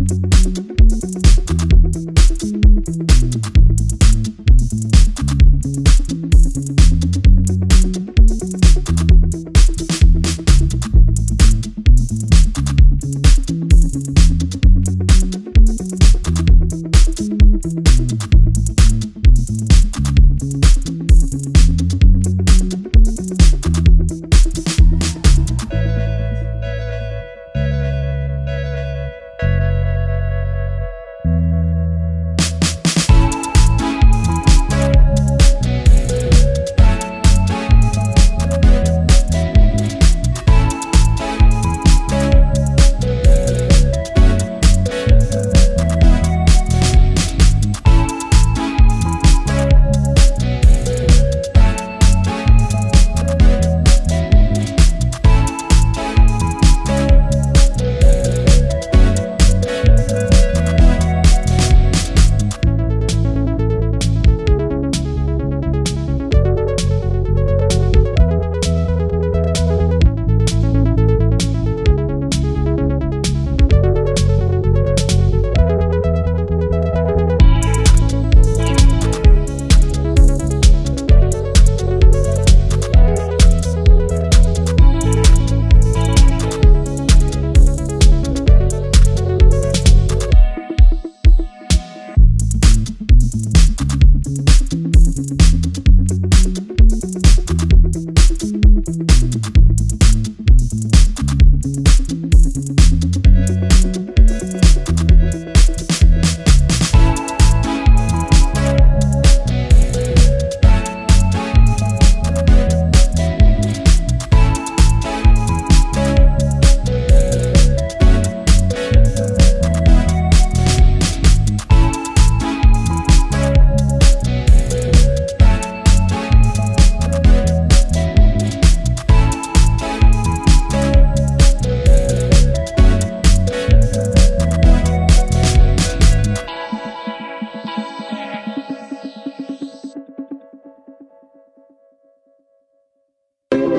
うん。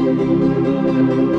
Música